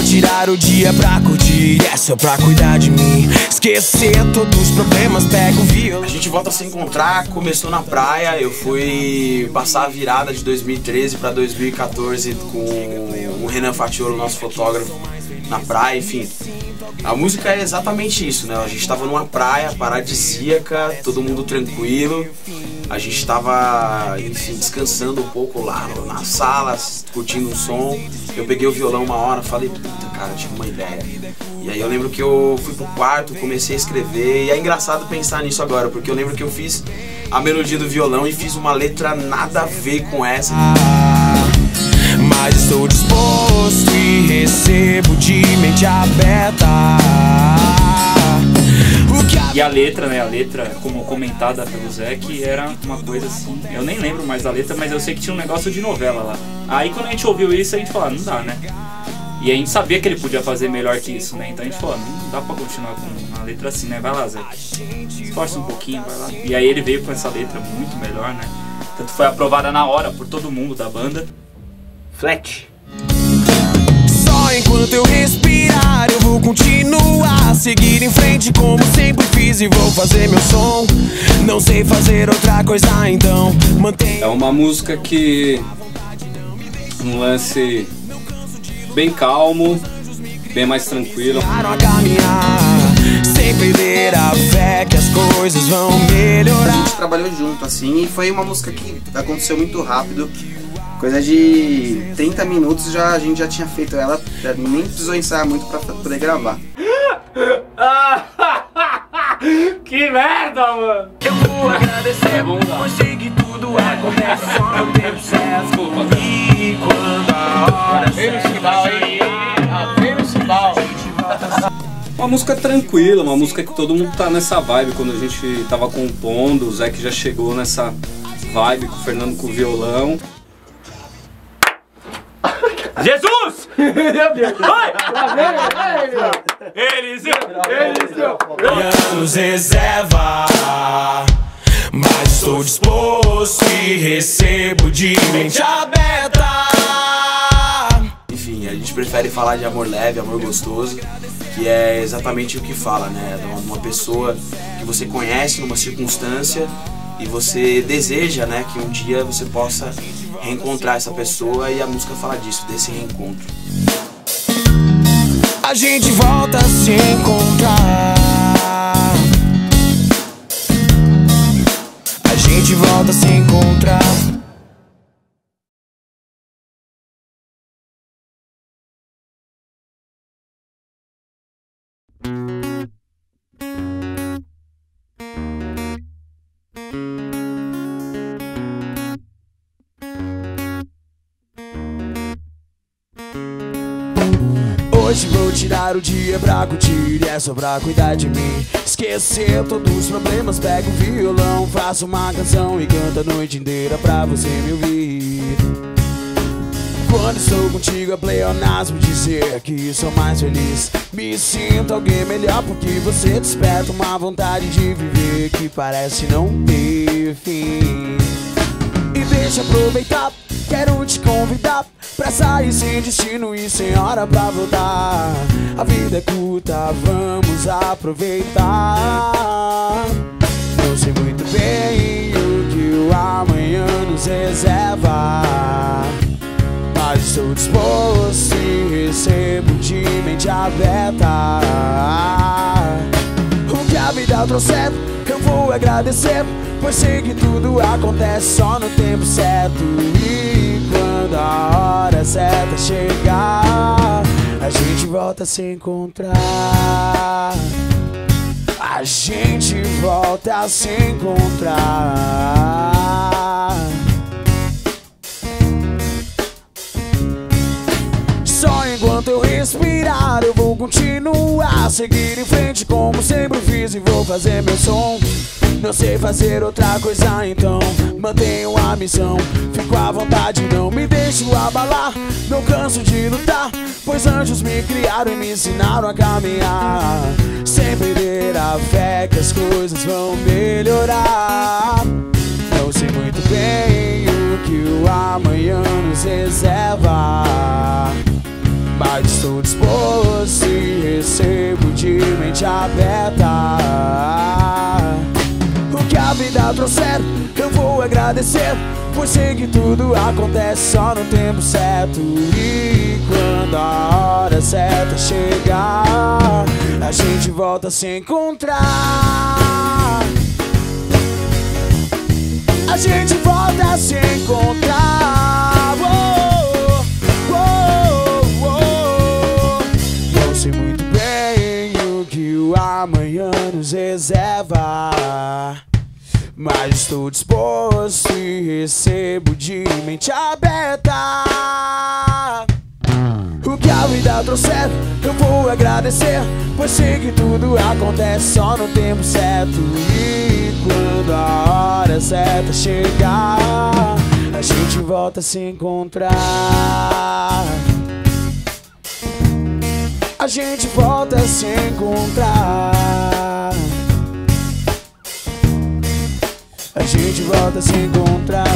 vou tirar o dia pra curtir, é pra cuidar de mim. Esquecer todos os problemas, pega o violão. A gente volta a se encontrar, começou na praia, eu fui passar a virada de 2013 pra 2014 com o Renan Fatiolo, nosso fotógrafo, na praia, enfim. A música é exatamente isso, né? A gente tava numa praia paradisíaca, todo mundo tranquilo. A gente tava, enfim, descansando um pouco lá na sala, curtindo um som. Eu peguei o violão uma hora, falei, puta cara, tive uma ideia. E aí eu lembro que eu fui pro quarto, comecei a escrever, e é engraçado pensar nisso agora, porque eu lembro que eu fiz a melodia do violão e fiz uma letra nada a ver com essa. Mas estou disposto e recebo de mente aberta. A E a letra, né? A letra, como comentada pelo Zé, que era uma coisa assim. Eu nem lembro mais da letra, mas eu sei que tinha um negócio de novela lá. Aí quando a gente ouviu isso, a gente falou, ah, não dá, né? E a gente sabia que ele podia fazer melhor que isso, né? Então a gente falou, não dá pra continuar com uma letra assim, né? Vai lá, Zé. Esforça um pouquinho, vai lá. E aí ele veio com essa letra muito melhor, né? Tanto foi aprovada na hora por todo mundo da banda. Flat. Só enquanto eu respirar, eu vou continuar. Seguir em frente como sempre fiz e vou fazer meu som. Não sei fazer outra coisa, então É mantenha. uma música que. Um lance bem calmo, bem mais tranquilo. a caminhar, sem perder a fé que as coisas vão A melhorar. gente trabalhou junto, assim, e foi uma música que aconteceu muito rápido. Coisa de 30 minutos já a gente já tinha feito ela, já nem precisou ensaiar muito pra poder gravar. que merda, mano! Eu vou agradecer, consegui tudo acontece só no tempo certo. E quando a hora Uma música tranquila, uma música que todo mundo tá nessa vibe. Quando a gente tava compondo, o Zé que já chegou nessa vibe com o Fernando com o violão. Jesus! Meu Deus! Vai! Eliseu! Eliseu! anos reserva. Mas estou disposto e recebo de mente aberta. Enfim, a gente prefere falar de amor leve, amor gostoso, que é exatamente o que fala, né? De uma- uma pessoa que você conhece numa circunstância e você deseja, né, que um dia você possa reencontrar essa pessoa e a música fala disso, desse reencontro. A gente volta a se encontrar. A gente volta a se encontrar. Vou tirar o dia pra curtir é só pra cuidar de mim. Esquecer todos os problemas, pego o violão Faço uma canção e canto a noite inteira pra você me ouvir. Quando estou contigo é pleonasmo dizer que sou mais feliz. Me sinto alguém melhor porque você desperta uma vontade de viver Que parece não ter fim. E deixa aproveitar, quero te convidar Sair sem destino e sem hora pra voltar A vida é curta, vamos aproveitar Não sei muito bem o que o amanhã nos reserva Mas estou disposto e recebo de mente aberta o que a vida trouxer, eu vou agradecer. Pois sei que tudo acontece só no tempo certo. E quando a hora certa chegar, a gente volta a se encontrar. A gente volta a se encontrar. Só enquanto eu respirar, eu vou continuar. Seguir em frente como sempre fiz e vou fazer meu som. Não sei fazer outra coisa, então mantenho a missão. Fico à vontade, não me deixo abalar. Não canso de lutar, pois anjos me criaram e me ensinaram a caminhar. Sem perder a fé que as coisas vão melhorar. Não sei muito bem o que o amanhã nos reserva. Mas estou disposto e recebo de mente aberta a vida trouxer eu vou agradecer Pois sei que tudo acontece só no tempo certo. E quando a hora certa chegar A gente volta a se encontrar. A gente volta a se encontrar. Eu sei muito bem o que o amanhã nos reserva mas estou disposto e recebo de mente aberta. O que a vida trouxer eu vou agradecer Pois sei que tudo acontece só no tempo certo. E quando a hora certa chegar A gente volta a se encontrar. A gente volta a se encontrar A gente volta a se encontrar